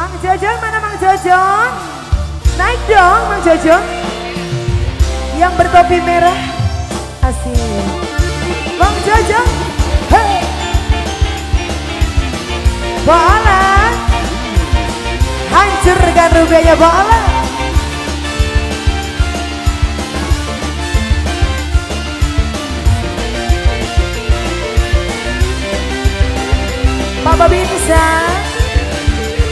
Mang Jojon mana Mang Jojon? Naik dong Mang Jojon. Yang bertopi merah. Asik. Mang Jojon. Hey. Bola. Hancurkan rupiahnya bola. Bapak Binsa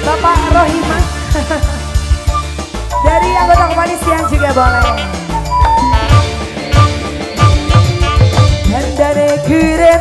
Bapak Rohimah Dari anggota kepolisian juga boleh. Dan dari keren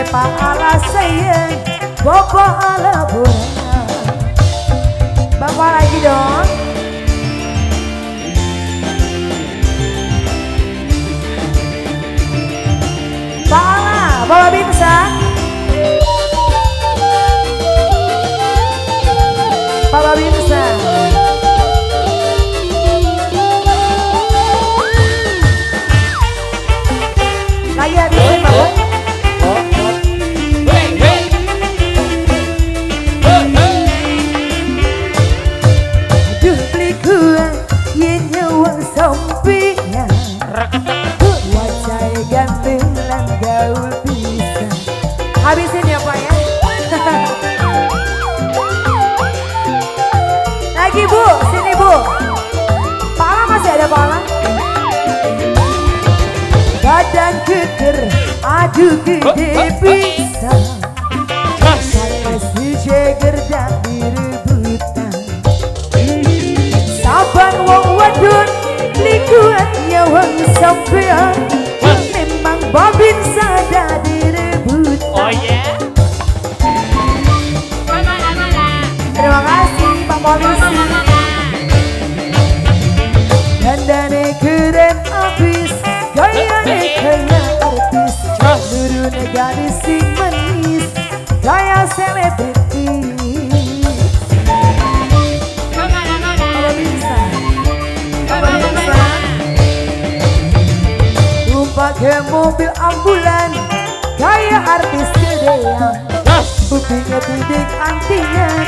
Lurune Pala sayang Bobo ala burana Bapak lagi dong Pala Pala Binsa Papa Binsa Lagi habisin Bapak Gua Yen nyawang. Wajah ganteng lan gaul bisa. Habisin ya Pak ya. Lagi Bu, sini Bu. Pala masih ada pala Badan keker, aduh gede bisa sampean Memang babin sada direbutan Oh, Terima kasih Pak Polisi Mobil ambulan. Kayak artis gedean. Kupingnya titik antinya